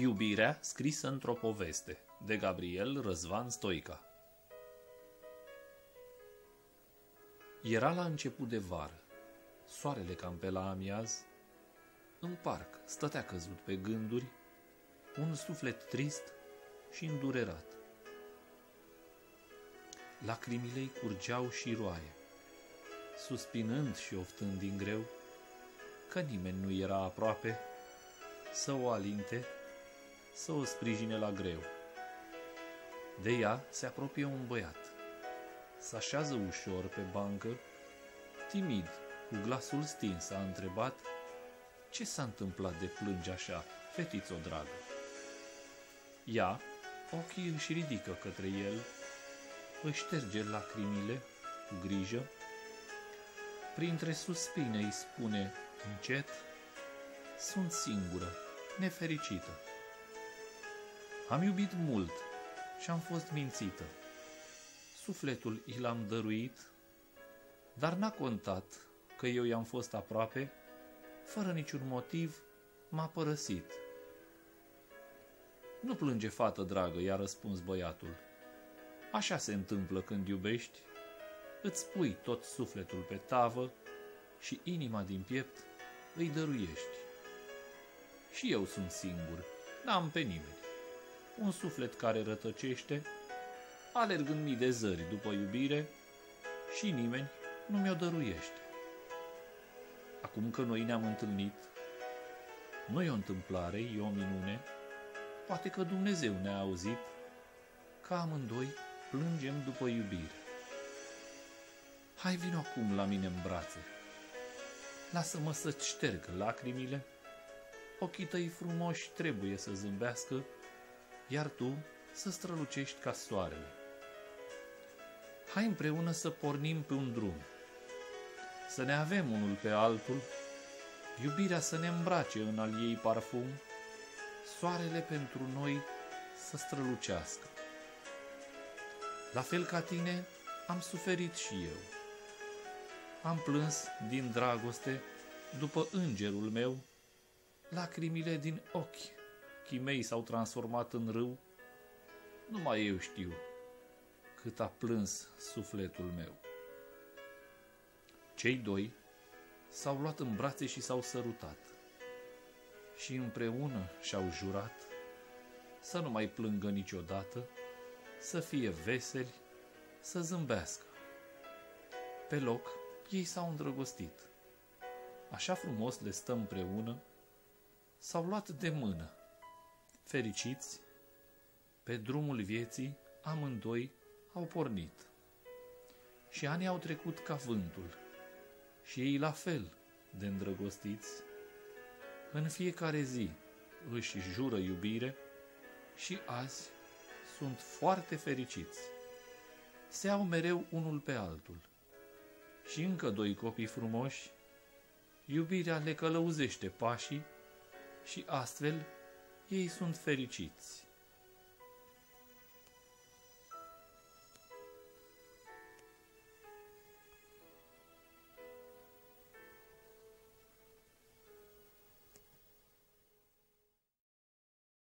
Iubirea scrisă într-o poveste de Gabriel Răzvan Stoica. Era la început de vară, soarele cam pe la amiaz, în parc stătea căzut pe gânduri un suflet trist și îndurerat. Lacrimile-i curgeau și roaie, suspinând și oftând din greu, că nimeni nu era aproape să o alinte să o sprijine la greu. De ea se apropie un băiat. Se așează ușor pe bancă, timid, cu glasul stins, a întrebat ce s-a întâmplat de plânge așa, fetițo dragă. Ea, ochii își ridică către el, își șterge lacrimile cu grijă, printre suspine îi spune încet, sunt singură, nefericită. Am iubit mult și am fost mințită. Sufletul i l-am dăruit, dar n-a contat că eu i-am fost aproape, fără niciun motiv m-a părăsit. Nu plânge, fată dragă, i-a răspuns băiatul. Așa se întâmplă când iubești, îți pui tot sufletul pe tavă și inima din piept îi dăruiești. Și eu sunt singur, n-am pe nimeni un suflet care rătăcește, alergând mii de zări după iubire și nimeni nu mi-o dăruiește. Acum că noi ne-am întâlnit, nu e o întâmplare, e o minune, poate că Dumnezeu ne-a auzit, că amândoi plângem după iubire. Hai vino acum la mine în brațe, lasă-mă să-ți șterg lacrimile, ochii tăi frumoși trebuie să zâmbească iar tu să strălucești ca soarele. Hai împreună să pornim pe un drum, să ne avem unul pe altul, iubirea să ne îmbrace în al ei parfum, soarele pentru noi să strălucească. La fel ca tine, am suferit și eu. Am plâns din dragoste după îngerul meu, lacrimile din ochi ochii mei s-au transformat în râu, numai eu știu cât a plâns sufletul meu. Cei doi s-au luat în brațe și s-au sărutat și împreună și-au jurat să nu mai plângă niciodată, să fie veseli, să zâmbească. Pe loc, ei s-au îndrăgostit. Așa frumos le stă împreună, s-au luat de mână fericiți, pe drumul vieții, amândoi au pornit. Și anii au trecut ca vântul, și ei la fel de îndrăgostiți. În fiecare zi își jură iubire și azi sunt foarte fericiți. Se au mereu unul pe altul. Și încă doi copii frumoși, iubirea le călăuzește pașii și astfel ei sunt fericiți.